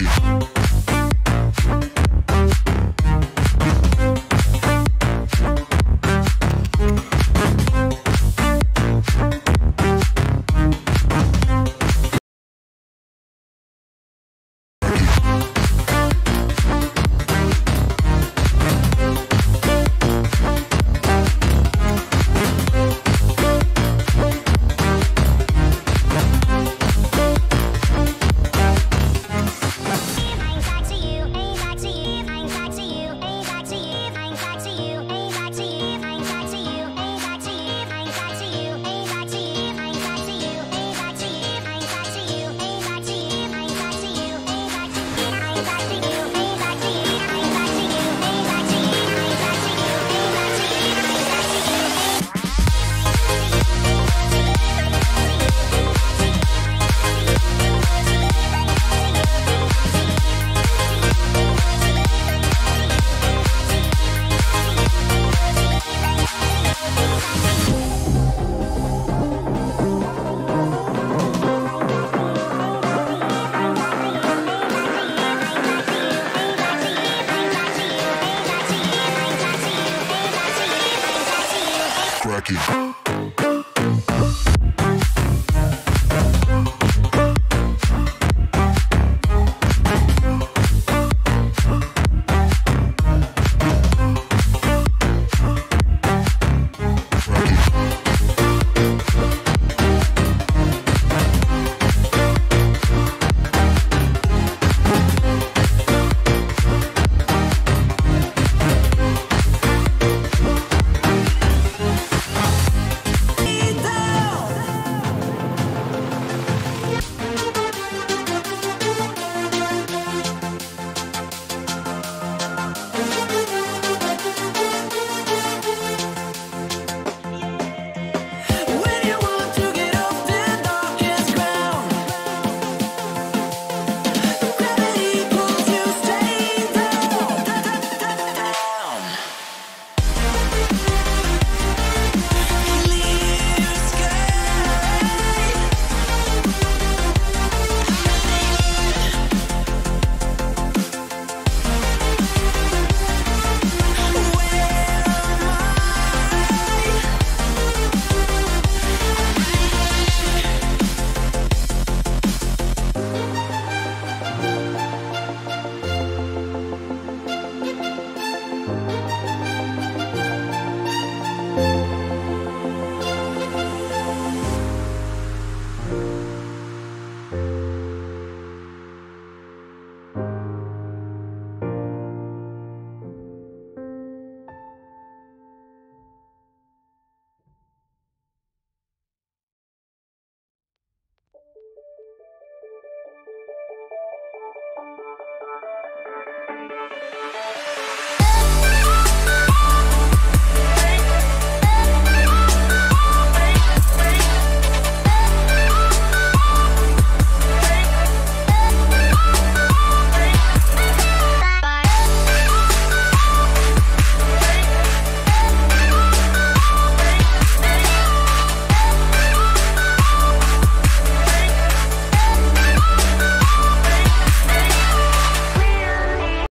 Rock. Funky.